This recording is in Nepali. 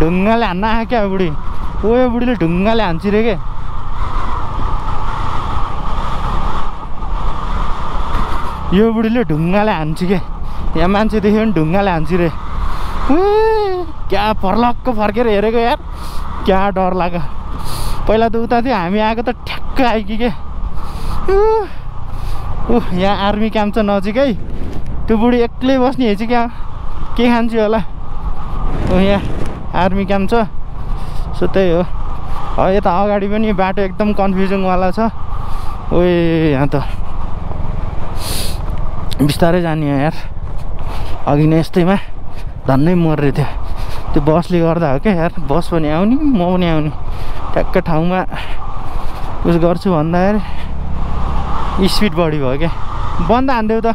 ढुङ्गाले हान्न आयो क्या बुढी ओ यो बुढीले ढुङ्गाले हान्छ रे के यो बुढीले ढुङ्गाले हान्छ के यहाँ मान्छे देख्यो भने ढुङ्गाले हान्छ रे क्या पर्लक्क फर्केर हेरेको यार क्या डर लाग्यो पहिला त उता थियो हामी आएको त ठ्याक्क आइकि के ऊ यहाँ आर्मी क्याम्प छ नजिकै। त्यो बुढी एक्लै बस्ने हेर्छु क्या। के खान्छु होला? ऊ यहाँ आर्मी क्याम्प छ। सो त्यही हो। यता अगाडि पनि बाटो एकदम कन्फ्युजनवाला छ। ओ यहाँ त बिस्तारै जाने हो यार। अघि नै यस्तैमा धन्नै मर्रे थियो। त्यो बसले गर्दा हो क्या यार। बस पनि आउने म पनि आउने। ठ्याक्क ठाउँमा उस गर्छु भन्दाखेरि स्पिड बढी भयो क्या बन्द हानिदेऊ त।